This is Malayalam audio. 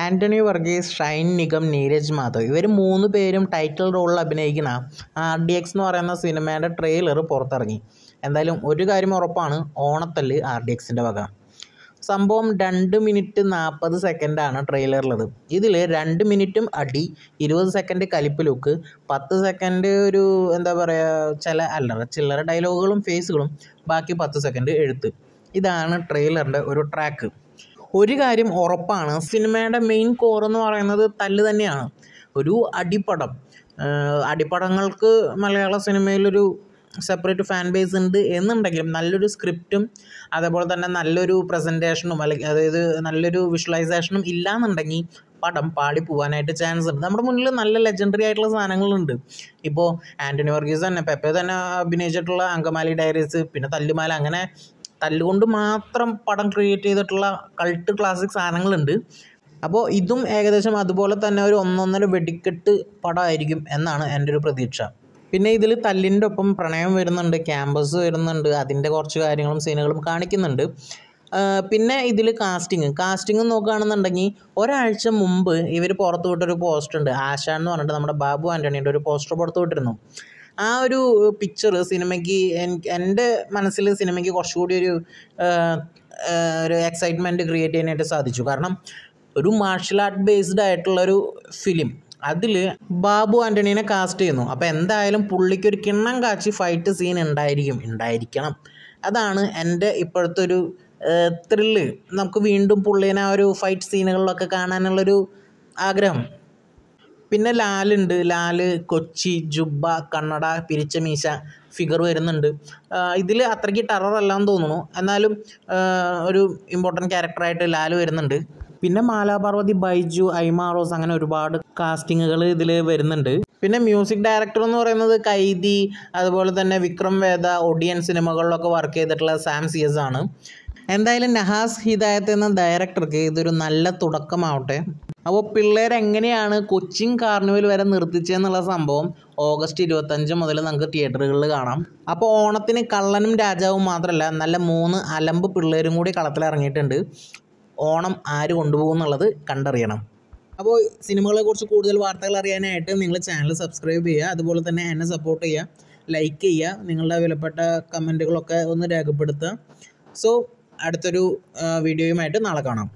ആന്റണി വർഗീസ് ഷൈൻ നിഗം നീരജ് മാധവ്. ഇവർ മൂന്ന് പേരും ടൈറ്റിൽ റോളിൽ അഭിനയിക്കുന്ന ആർ ഡി എക്സ് എന്ന് പറയുന്ന സിനിമയുടെ ട്രെയിലർ പുറത്തിറങ്ങി. എന്തായാലും ഒരു കാര്യം ഉറപ്പാണ് ഓണത്തല്ല് ആർ ഡി എക്സിന്റെ വക. സംഭവം രണ്ട് മിനിറ്റ് നാൽപ്പത് സെക്കൻഡാണ് ട്രെയിലറിലുള്ളത് ഇതിൽ രണ്ട് മിനിറ്റും അടി ഇരുപത് സെക്കൻഡ് കലിപ്പ് ലുക്ക് പത്ത് സെക്കൻഡ് ഒരു എന്താ പറയുക ചില അല്ലറ ചില്ലറ ഡയലോഗുകളും ഫേസുകളും ബാക്കി പത്ത് സെക്കൻഡ് എഴുത്ത്. ഇതാണ് ട്രെയിലറിന്റെ ഒരു ട്രാക്ക് ഒരു കാര്യം ഉറപ്പാണ്. സിനിമയുടെ മെയിൻ കോർ എന്ന് പറയുന്നത് തല്ല് തന്നെയാണ്. ഒരു അടിപ്പടം അടിപ്പടങ്ങൾക്ക് മലയാള സിനിമയിലൊരു സെപ്പറേറ്റ് ഫാൻ ബേസ് ഉണ്ട് എന്നുണ്ടെങ്കിലും നല്ലൊരു സ്ക്രിപ്റ്റും അതേപോലെ തന്നെ നല്ലൊരു പ്രസന്റേഷനും അല്ലെങ്കിൽ അതായത് നല്ലൊരു വിഷ്വലൈസേഷനും ഇല്ലാന്നുണ്ടെങ്കിൽ പടം പാടി പോകാനായിട്ട് ചാൻസ് ഉണ്ട്. നമ്മുടെ മുന്നിൽ നല്ല ലെജൻഡറി ആയിട്ടുള്ള സാധനങ്ങളുണ്ട്. ഇപ്പോൾ ആന്റണി വർഗീസ് തന്നെ പെപ്പെ തന്നെ അഭിനയിച്ചിട്ടുള്ള അങ്കമാലി ഡയറീസ് പിന്നെ തല്ലുമാല അങ്ങനെ തല്ലുകൊണ്ട് മാത്രം പടം ക്രിയേറ്റ് ചെയ്തിട്ടുള്ള കൾട്ട് ക്ലാസിക് സാധനങ്ങളുണ്ട്. അപ്പോൾ ഇതും ഏകദേശം അതുപോലെ തന്നെ ഒരു ഒന്നൊന്നര വെടിക്കെട്ട് പടമായിരിക്കും എന്നാണ് എന്റെ ഒരു പ്രതീക്ഷ. പിന്നെ ഇതിൽ തല്ലിന്റെ ഒപ്പം പ്രണയം വരുന്നുണ്ട് ക്യാമ്പസ് വരുന്നുണ്ട് അതിന്റെ കുറച്ച് കാര്യങ്ങളും സീനുകളും കാണിക്കുന്നുണ്ട്. പിന്നെ ഇതിൽ കാസ്റ്റിംഗ് കാസ്റ്റിംഗ് നോക്കുകയാണെന്നുണ്ടെങ്കിൽ ഒരാഴ്ച മുമ്പ് ഇവർ പുറത്തു വിട്ടൊരു പോസ്റ്റർ ഉണ്ട്. ആശാൻ എന്ന് പറഞ്ഞിട്ട് നമ്മുടെ ബാബു ആന്റണിയുടെ ഒരു പോസ്റ്റർ പുറത്തു വിട്ടിരുന്നു. ആ ഒരു പിക്ചർ സിനിമയ്ക്ക് എന്റെ മനസ്സിൽ സിനിമയ്ക്ക് കുറച്ചുകൂടി ഒരു ഒരു എക്സൈറ്റ്മെന്റ് ക്രിയേറ്റ് ചെയ്യാനായിട്ട് സാധിച്ചു. കാരണം ഒരു മാർഷൽ ആർട്ട് ബേസ്ഡ് ആയിട്ടുള്ള ഒരു ഫിലിം അതിൽ ബാബു ആന്റണീനെ കാസ്റ്റ് ചെയ്യുന്നു. അപ്പോൾ എന്തായാലും പുള്ളിക്ക് ഒരു കിണ്ണം കാച്ചി ഫൈറ്റ് സീൻ ഉണ്ടായിരിക്കും. ഉണ്ടായിരിക്കണം. അതാണ് എന്റെ ഇപ്പോഴത്തെ ഒരു ത്രില്ല് നമുക്ക് വീണ്ടും പുള്ളീനെ ആ ഒരു ഫൈറ്റ് സീനുകളിലൊക്കെ കാണാനുള്ളൊരു ആഗ്രഹം. പിന്നെ ലാലുണ്ട്. ലാൽ കൊച്ചി ജുബ്ബ കണ്ണട പിരിച്ച മീശ ഫിഗർ വരുന്നുണ്ട്. ഇതിൽ അത്രയ്ക്ക് ടെറർ അല്ലാന്ന് തോന്നുന്നു. എന്നാലും ഒരു ഇമ്പോർട്ടന്റ് ക്യാരക്ടറായിട്ട് ലാൽ വരുന്നുണ്ട്. പിന്നെ മാലാപാർവതി ബൈജു ഐമാറോസ് അങ്ങനെ ഒരുപാട് കാസ്റ്റിങ്ങുകൾ ഇതിൽ വരുന്നുണ്ട്. പിന്നെ മ്യൂസിക് ഡയറക്ടർ എന്ന് പറയുന്നത് കൈദി അതുപോലെ തന്നെ വിക്രം വേദ ഒഡിയൻ സിനിമകളിലൊക്കെ വർക്ക് ചെയ്തിട്ടുള്ള സാം സി എസ് ആണ്. എന്തായാലും നഹാസ് ഹിദായത്ത് എന്ന ഡയറക്ടർക്ക് ഇതൊരു നല്ല തുടക്കമാവട്ടെ. അപ്പോൾ പിള്ളേർ എങ്ങനെയാണ് കൊച്ചിൻ കാർണിവൽ വരെ നിർത്തിച്ചെന്നുള്ള സംഭവം ഓഗസ്റ്റ് ഇരുപത്തഞ്ച് മുതൽ നമുക്ക് തിയേറ്ററുകളിൽ കാണാം. അപ്പോൾ ഓണത്തിന് കള്ളനും രാജാവും മാത്രമല്ല നല്ല മൂന്ന് അലമ്പ് പിള്ളേരും കൂടി കളത്തിലിറങ്ങിയിട്ടുണ്ട് ഓണം ആര് കൊണ്ടുപോകും എന്നുള്ളത് കണ്ടറിയണം. അപ്പോൾ സിനിമകളെ കുറിച്ച് കൂടുതൽ വാർത്തകൾ അറിയാനായിട്ട് നിങ്ങൾ ചാനൽ സബ്സ്ക്രൈബ് ചെയ്യുക അതുപോലെ തന്നെ എന്നെ സപ്പോർട്ട് ചെയ്യുക ലൈക്ക് ചെയ്യുക നിങ്ങളുടെ വിലപ്പെട്ട കമന്റുകളൊക്കെ ഒന്ന് രേഖപ്പെടുത്തുക. സോ അടുത്തൊരു വീഡിയോയുമായിട്ട് നാളെ കാണാം.